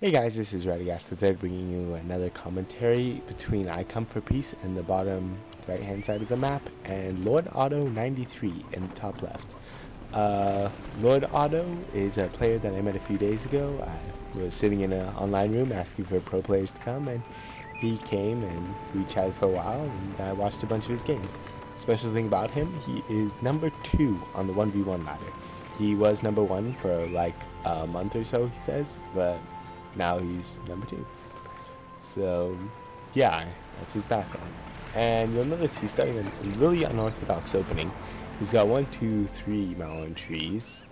Hey guys, this is Radagast the bringing you another commentary between I Come for Peace in the bottom right hand side of the map and Lord Otto 93 in the top left. Uh, Lord Otto is a player that I met a few days ago. I was sitting in an online room asking for pro players to come and he came and we chatted for a while and I watched a bunch of his games. Special thing about him, he is number two on the 1v1 ladder. He was number one for like a month or so, he says, but now he's number two. So, yeah, that's his background. And you'll notice he's starting a really unorthodox opening. He's got one, two, three Mallorn trees.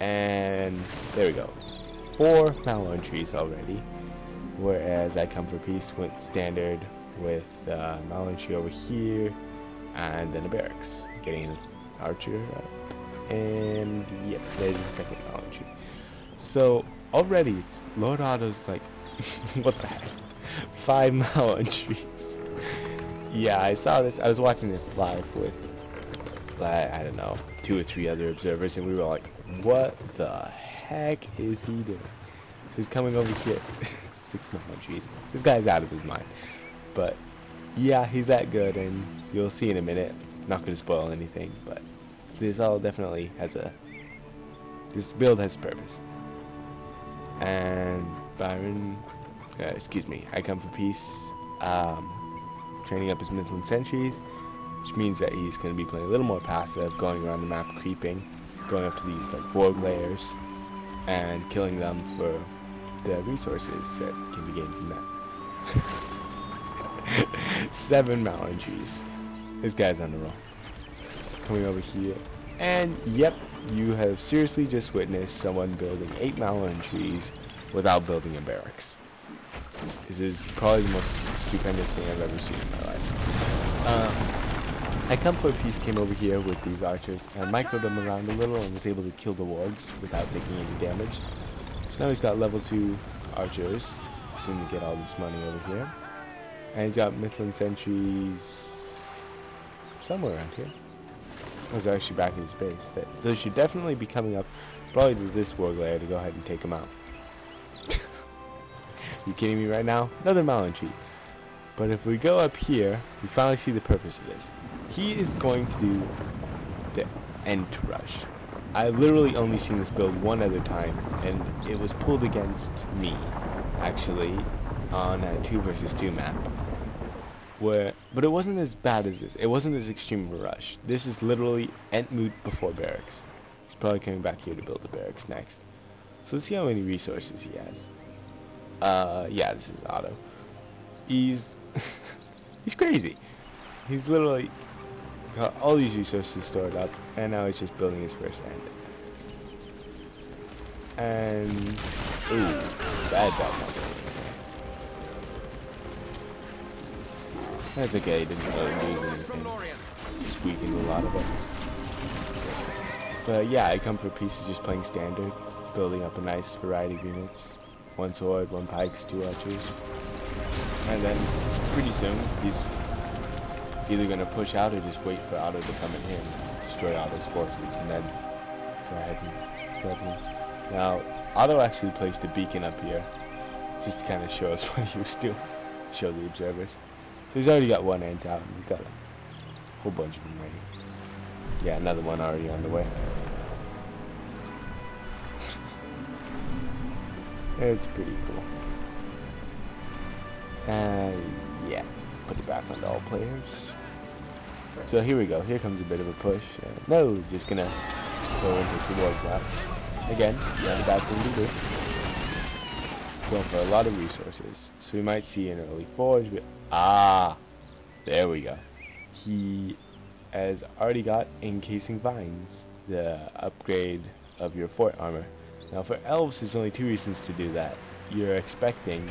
And there we go. Four Mallorn trees already. Whereas I Come for Peace went standard with uh, Mallorn tree over here. And then a barracks. Getting an archer up. And yep, there's a second Mallorn tree. So already it's Lord Otto's like what the heck? Five Mallorn trees. yeah, I saw this I was watching this live with I, don't know, two or three other observers and we were like, what the heck is he doing? So he's coming over here. Six Mallorn trees. This guy's out of his mind. But yeah, he's that good and you'll see in a minute. Not gonna spoil anything, but this all definitely has a this build has purpose and Byron, uh, excuse me, I come for peace, um, training up his Mithlond sentries, which means that he's going to be playing a little more passive, going around the map creeping, going up to these like warg lairs, and killing them for the resources that can be gained from that. Seven Mallorn trees. This guy's on the roll. Coming over here. And yep, you have seriously just witnessed someone building eight Mallorn trees without building a barracks. This is probably the most stupendous thing I've ever seen in my life. Uh, I come for peace came over here with these archers and microed them around a little and was able to kill the wargs without taking any damage. So now he's got level 2 archers, soon to get all this money over here. And he's got Mithlond sentries somewhere around here was actually back in his base. That those should definitely be coming up, probably to this warg lair to go ahead and take him out. you kidding me right now? Another Mallorn tree. But if we go up here, we finally see the purpose of this. He is going to do the Ent rush. I've literally only seen this build one other time, and it was pulled against me, actually, on a 2 versus 2 map where but it wasn't as bad as this. It wasn't as extreme of a rush. This is literally Entmoot before barracks. He's probably coming back here to build the barracks next. So let's see how many resources he has. Uh yeah, this is Otto. He's he's crazy. He's literally got all these resources stored up and now he's just building his first Ent. And ooh, bad bad number. That's okay, didn't really lose anything. Just weakened a lot of it. But yeah, I come for pieces just playing standard, building up a nice variety of units. One sword, one pikes, two archers. And then pretty soon he's either gonna push out or just wait for Otto to come in here and destroy Otto's forces and then go ahead and kill him. Now, Otto actually placed a beacon up here just to kind of show us what he was doing, show the observers. So he's already got one Ent out, he's got a whole bunch of them ready. Yeah, another one already on the way. it's pretty cool. And yeah, put it back onto all players. So here we go. Here comes a bit of a push. Uh, no, just gonna go take the wargs out. Again, not a bad thing to do. Going for a lot of resources. So we might see an early forge, but Ah, there we go. He has already got encasing vines, the upgrade of your fort armor. Now for elves, there's only two reasons to do that. You're expecting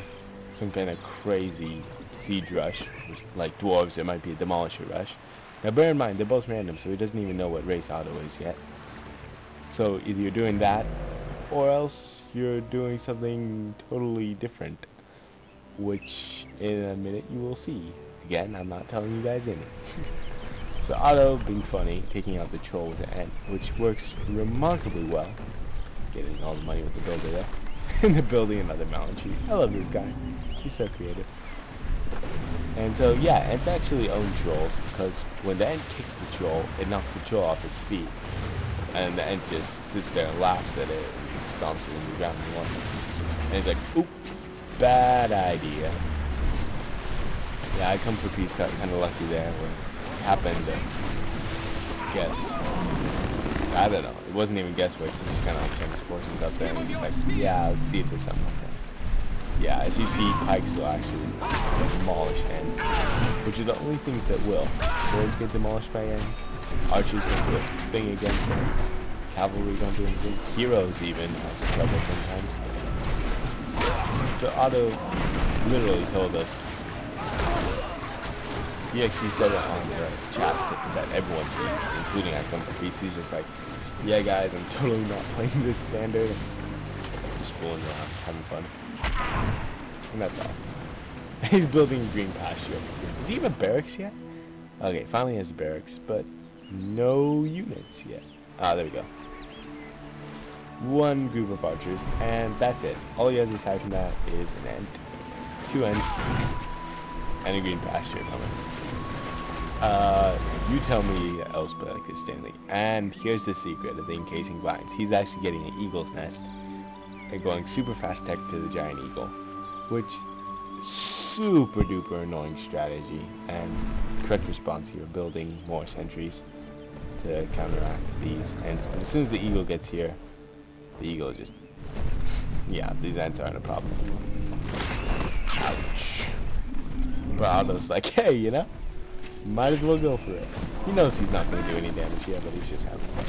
some kind of crazy siege rush, like dwarves, it might be a demolisher rush. Now bear in mind, they're both random, so he doesn't even know what race Otto is yet. So either you're doing that, or else you're doing something totally different which in a minute you will see. Again, I'm not telling you guys any. so Otto being funny, taking out the troll with the Ent, which works remarkably well. Getting all the money with the builder there. and they're building another Mallorn tree. I love this guy. He's so creative. And so, yeah, Ents actually own trolls because when the Ent kicks the troll, it knocks the troll off its feet. And the Ent just sits there and laughs at it and stomps it in the ground and whatnot. And it's like, oop, bad idea. Yeah, I come for peace, got kind of lucky there where it happened guess. I don't know. It wasn't even guesswork. He just kind of like sent his forces up there and was like, yeah, let's see if there's something like that. Yeah, as you see, pikes will actually demolish Ents, which are the only things that will. Swords get demolished by Ents, archers don't do a thing against Ents, cavalry don't do anything, heroes even have trouble sometimes. So Otto literally told us, he actually said it on the chat that everyone sees, including I Come Peace, he's just like, yeah guys, I'm totally not playing this standard, I'm just fooling around, having fun. And that's awesome. He's building green pasture Is he even barracks yet? Okay, finally has barracks, but no units yet. Ah, there we go. One group of archers, and that's it. All he has aside from that is an Ent. Two Ents. and a green pasture coming. Uh, you tell me Elspeth is Stanley. And here's the secret of the encasing vines. He's actually getting an eagle's nest and going super fast tech to the giant eagle, which super duper annoying strategy and correct response here, building more sentries to counteract these Ents. But as soon as the eagle gets here, the eagle just, yeah, these Ents aren't a problem. Ouch. Brado's like, hey, you know, might as well go for it. He knows he's not going to do any damage here, but he's just having fun.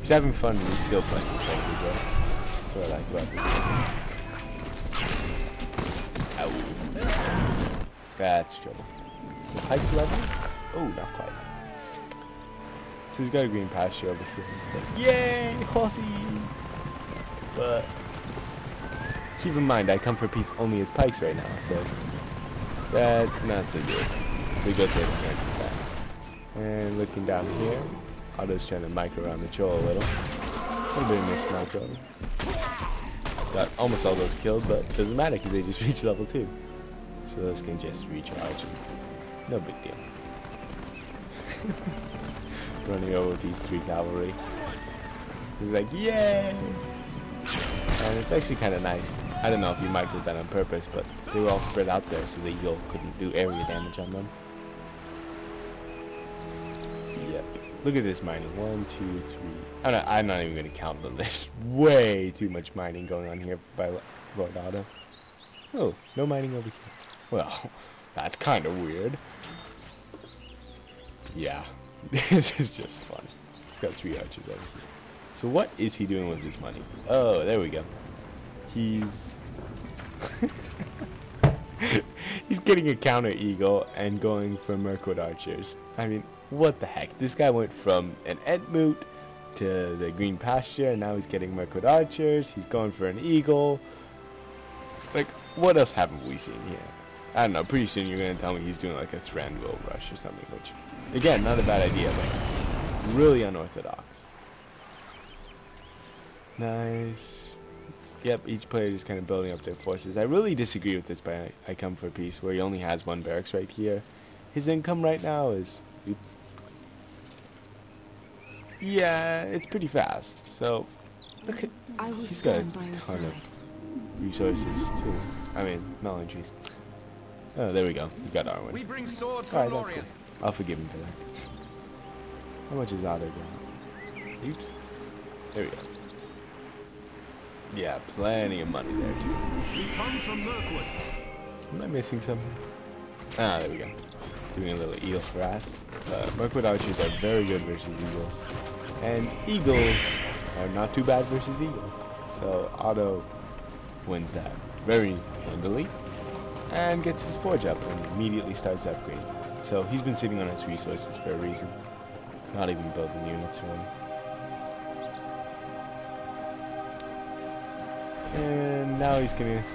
He's having fun and he's still playing with right? what I like about this Ow. That's trouble. Pike's level? Oh, not quite. So he's got a green pasture over here. Like, Yay, horses! But keep in mind, I come for peace only as pikes right now, so that's not so good. So he goes ahead and cancels that. And looking down here, Otto's trying to micro around the troll a little. A little bit of missed micro. Got almost all those killed, but doesn't matter because they just reached level 2. So those can just recharge. No big deal. Running over these three cavalry. He's like, yay! And it's actually kind of nice. I don't know if you microed that on purpose, but they were all spread out there so the eagle couldn't do area damage on them. Yep. Look at this mining. One, two, three, I'm not, I'm not even going to count them. There's way too much mining going on here by Lord Otto. Oh, no mining over here. Well, that's kind of weird. Yeah, this is just fun. He's got three archers over here. So what is he doing with his money? Oh, there we go. He's... He's getting a counter eagle and going for Mirkwood archers. I mean, what the heck? This guy went from an Entmoot to the green pasture, and now he's getting Mirkwood archers. He's going for an eagle. Like, what else haven't we seen here? I don't know. Pretty soon you're gonna tell me he's doing like a Thranduil rush or something, which, again, not a bad idea, but really unorthodox. Nice. Yep, each player is kind of building up their forces. I really disagree with this by I Come for Peace, where he only has one barracks right here. His income right now is yeah, it's pretty fast. So, look at, I will he's got a ton of resources too. I mean, Mallorn trees. Oh, there we go. We got Arwen. We bring swords All right, that's cool. I'll forgive him for that. How much is Otto got? Oops. There we go. Yeah, plenty of money there too. We come from Mirkwood. Am I missing something? Ah, there we go. Doing a little eel harass. Uh, Mirkwood archers are very good versus eagles. And eagles are not too bad versus eagles. So Otto wins that very handily and gets his forge up and immediately starts upgrading. So he's been sitting on his resources for a reason. Not even building units for him. And now he's gonna